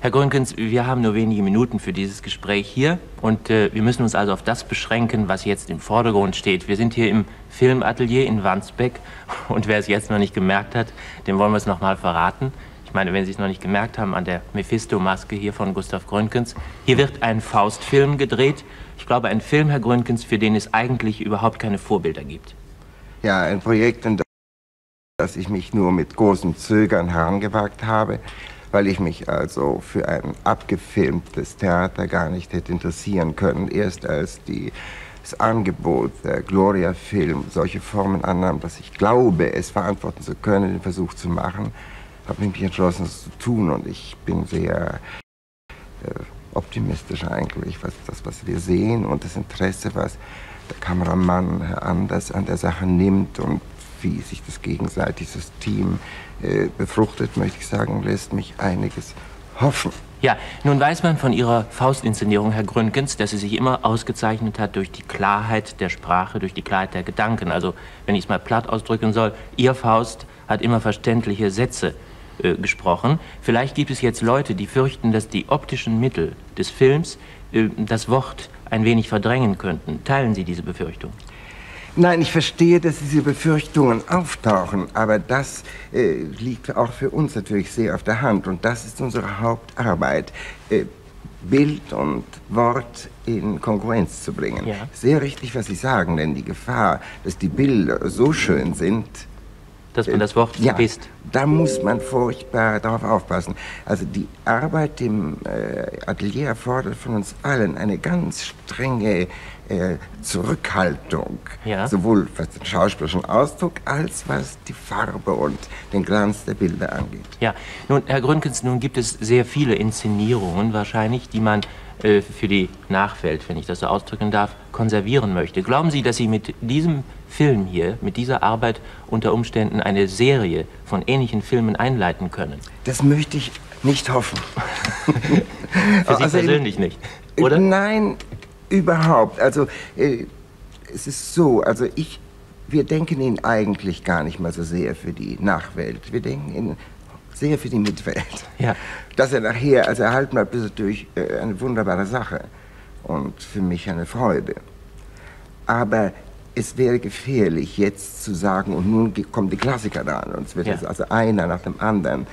Herr Grünkens, wir haben nur wenige Minuten für dieses Gespräch hier und äh, wir müssen uns also auf das beschränken, was jetzt im Vordergrund steht. Wir sind hier im Filmatelier in Wandsbeck und wer es jetzt noch nicht gemerkt hat, dem wollen wir es noch mal verraten. Ich meine, wenn Sie es noch nicht gemerkt haben, an der Mephisto-Maske hier von Gustav Gründgens. Hier wird ein Faust-Film gedreht. Ich glaube, ein Film, Herr Gründgens, für den es eigentlich überhaupt keine Vorbilder gibt. Ja, ein Projekt, in das ich mich nur mit großem Zögern herangewagt habe weil ich mich also für ein abgefilmtes Theater gar nicht hätte interessieren können. Erst als die, das Angebot der Gloria-Film solche Formen annahm, dass ich glaube, es verantworten zu können, den Versuch zu machen, habe ich mich entschlossen, es zu tun. Und ich bin sehr äh, optimistisch eigentlich, was das, was wir sehen und das Interesse, was der Kameramann anders an der Sache nimmt und wie sich das gegenseitig, das Team äh, befruchtet, möchte ich sagen, lässt mich einiges hoffen. Ja, nun weiß man von Ihrer Faustinszenierung, Herr Gründgens, dass sie sich immer ausgezeichnet hat durch die Klarheit der Sprache, durch die Klarheit der Gedanken. Also, wenn ich es mal platt ausdrücken soll, Ihr Faust hat immer verständliche Sätze äh, gesprochen. Vielleicht gibt es jetzt Leute, die fürchten, dass die optischen Mittel des Films äh, das Wort ein wenig verdrängen könnten. Teilen Sie diese Befürchtung? Nein, ich verstehe, dass diese Befürchtungen auftauchen, aber das äh, liegt auch für uns natürlich sehr auf der Hand und das ist unsere Hauptarbeit. Äh, Bild und Wort in Konkurrenz zu bringen. Ja. Sehr richtig, was Sie sagen, denn die Gefahr, dass die Bilder so schön sind, dass man das Wort ja, vergisst. Da muss man furchtbar darauf aufpassen. Also die Arbeit im äh, Atelier erfordert von uns allen eine ganz strenge äh, Zurückhaltung. Ja. Sowohl was den schauspielerischen Ausdruck als was die Farbe und den Glanz der Bilder angeht. Ja, nun, Herr Gründgens, nun gibt es sehr viele Inszenierungen wahrscheinlich, die man äh, für die Nachwelt, wenn ich das so ausdrücken darf, konservieren möchte. Glauben Sie, dass Sie mit diesem Film hier, mit dieser Arbeit unter Umständen eine Serie von ähnlichen Filmen einleiten können? Das möchte ich nicht hoffen. für Sie also persönlich in, nicht, oder? Nein, überhaupt. Also äh, es ist so, also ich, wir denken ihn eigentlich gar nicht mal so sehr für die Nachwelt. Wir denken ihn sehr für die Mitwelt. Ja. Dass er nachher als erhalten bleibt, ist natürlich äh, eine wunderbare Sache und für mich eine Freude. Aber es wäre gefährlich, jetzt zu sagen, und nun kommen die Klassiker dran, und es wird ja. jetzt also einer nach dem anderen.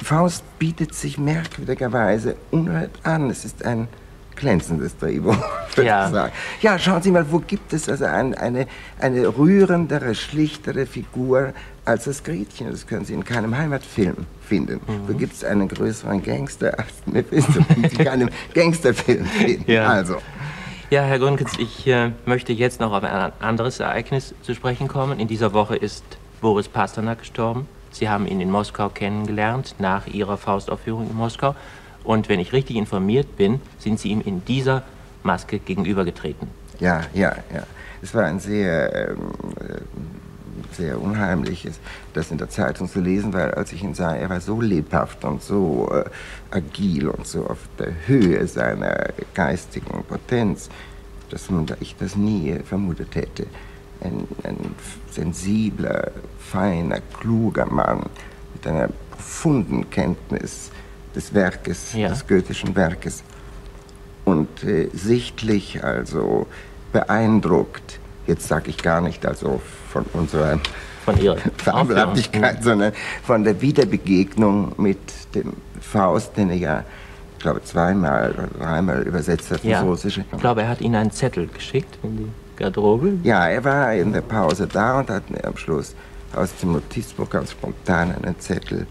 Faust bietet sich merkwürdigerweise unerhört an. Es ist ein glänzendes Drehbuch, würde ja. ich sagen. Ja, schauen Sie mal, wo gibt es also ein, eine, eine rührendere, schlichtere Figur als das Gretchen? Das können Sie in keinem Heimatfilm finden. Mhm. Wo gibt es einen größeren Gangster als Mephisto? in keinem Gangsterfilm finden. Ja. Also. Ja, Herr Grünkitz, ich äh, möchte jetzt noch auf ein anderes Ereignis zu sprechen kommen. In dieser Woche ist Boris Pasternak gestorben. Sie haben ihn in Moskau kennengelernt, nach Ihrer Faustaufführung in Moskau. Und wenn ich richtig informiert bin, sind Sie ihm in dieser Maske gegenübergetreten. Ja, ja, ja. Es war ein sehr, ähm, sehr unheimliches, das in der Zeitung zu lesen, weil als ich ihn sah, er war so lebhaft und so äh, agil und so auf der Höhe seiner geistigen Potenz, dass ich das nie vermutet hätte. Ein, ein sensibler, feiner, kluger Mann mit einer profunden Kenntnis des Werkes, ja. des goethischen Werkes. Äh, sichtlich also beeindruckt, jetzt sage ich gar nicht also von unserer von ihrer Fabelhaftigkeit, sondern von der Wiederbegegnung mit dem Faust, den er ja, ich glaube, zweimal oder dreimal übersetzt hat ja. Russische. Ich glaube, er hat Ihnen einen Zettel geschickt in die Garderobe. Ja, er war in der Pause da und hat mir am Schluss aus dem Notizbuch ganz spontan einen Zettel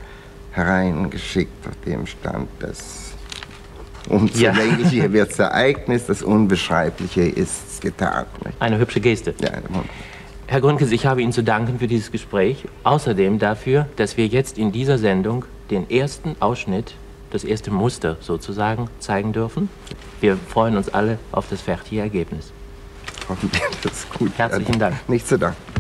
hereingeschickt, auf dem stand, das unzulängliche ja. wird das Ereignis, das Unbeschreibliche ist getan. Eine hübsche Geste. Ja, Herr Grünkes, ich habe Ihnen zu danken für dieses Gespräch. Außerdem dafür, dass wir jetzt in dieser Sendung den ersten Ausschnitt, das erste Muster sozusagen, zeigen dürfen. Wir freuen uns alle auf das fertige Ergebnis. Hoffentlich wird es gut. Herzlichen Dank. Nicht zu danken.